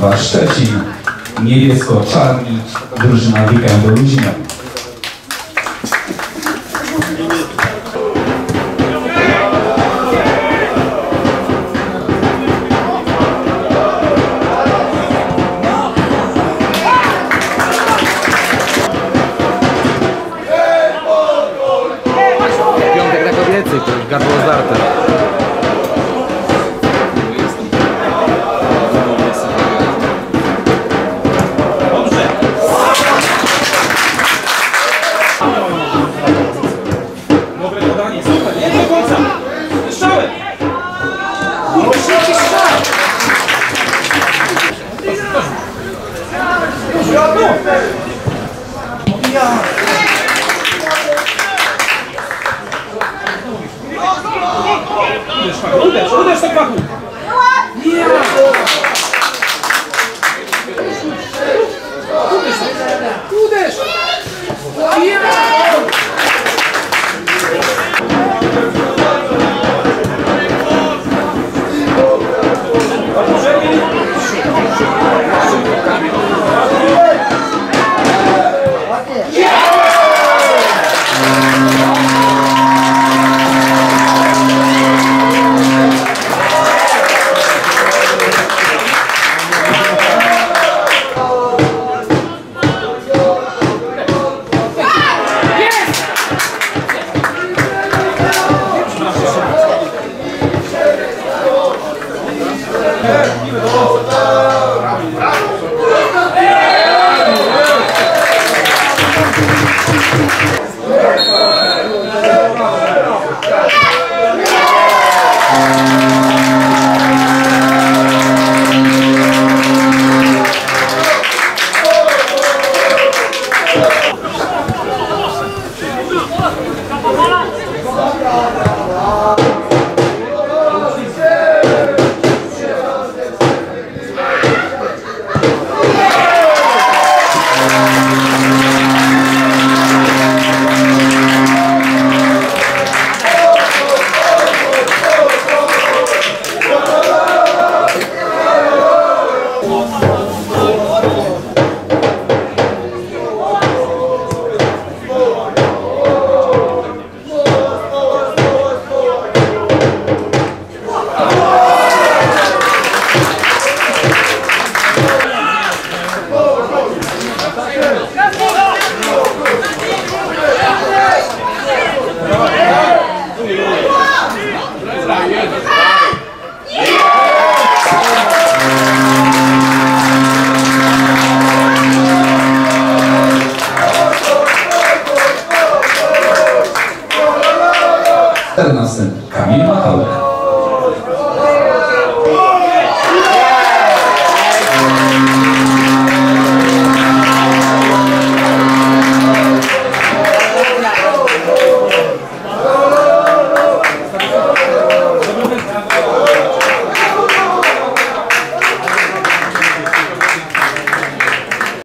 2 Szczecin. Niebiesko-czarni, drużyna Weekendu Ludzina. Piątek na kobiecy, to już gardło zdarte. Uderz! 네. aktarılması. Kamil Bakalım.